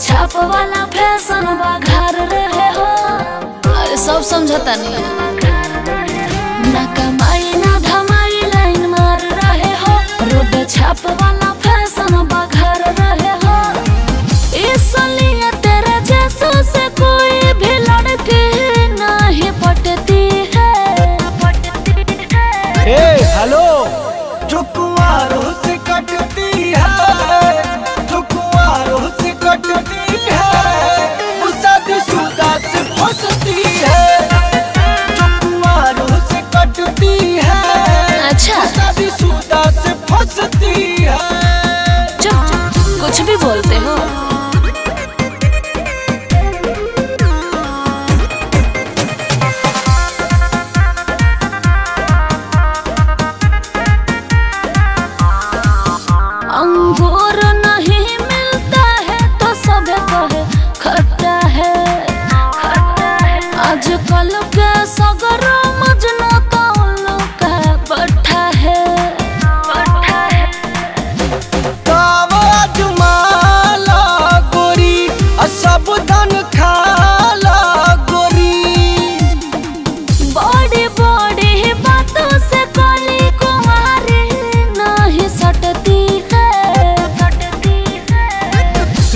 छाप वाला फ़ैशन बाघार रहे हो। सब समझता नहीं।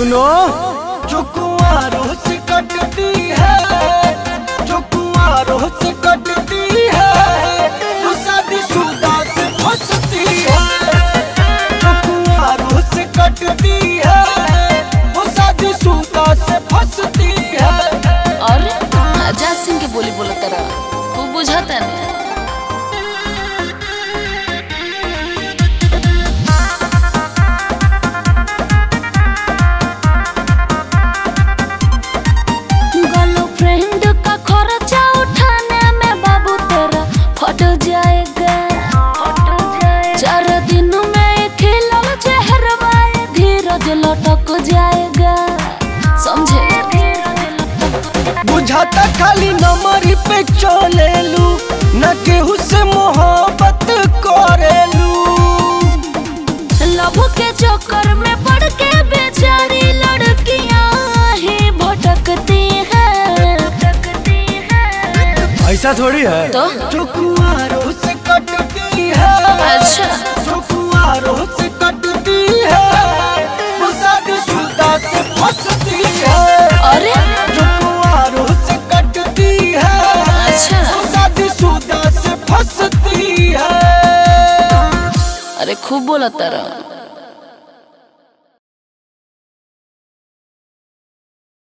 सुनो। जो कुंवारों से कटती है। जो कुंवारों से कटती है। वो शादीशुदा से फंसती है। जो कुंवारों से कटती है। वो शादीशुदा से फंसती है। और आज़ाद सिंह के बोली बोला तरह खूब बुझाता नहीं बुझाता खाली नंबर पे चलेलू न केहू से मोहब्बत करेलू। लव के चक्कर में पड़ के बेचारी लड़कियाँ ही भटकती हैं। ऐसा थोड़ी है। तो? कुंवारों से कटती है। अच्छा। कुंवारों से अरे खूब बोला तारा।